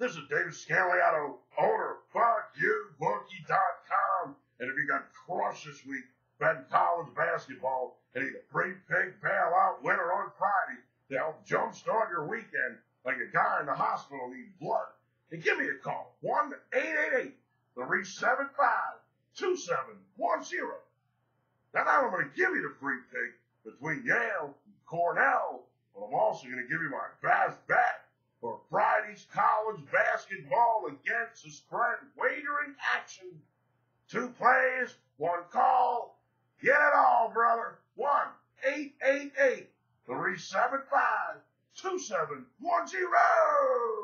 This is David Scandaliato, owner of FuckYouBookie.com. And if you got crushed this week betting college basketball and a free pig bailout winner on Friday to help jumpstart your weekend like a guy in the hospital needs blood, then give me a call. 1-888-375-2710. Now, not only going to give you the free pick between Yale and Cornell, but I'm also going to give you my best bet college basketball against the spread wagering action. Two plays, one call. Get it all, brother. 1-888-375-2710.